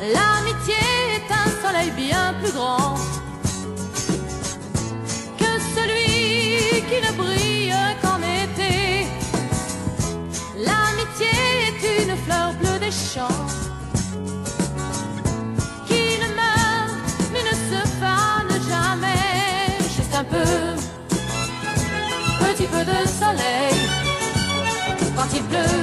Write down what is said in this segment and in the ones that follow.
L'amitié est un soleil bien plus grand. blue.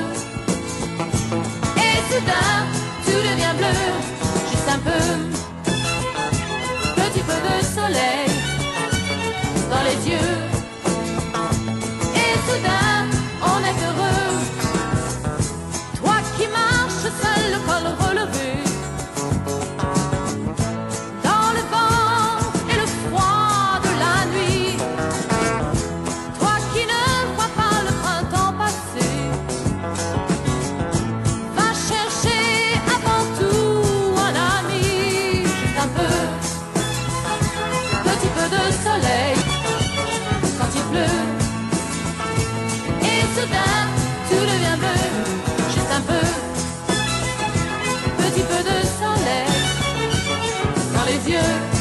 soudain, tout devient bleu, juste un peu, petit peu de soleil dans les yeux.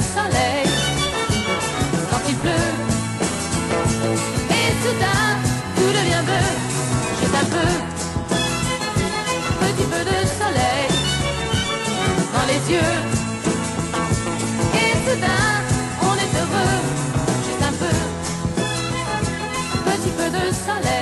soleil quand il pleut. Et soudain, tout devient bleu, juste un peu, petit peu de soleil dans les yeux. Et soudain, on est heureux, juste un peu, petit peu de soleil.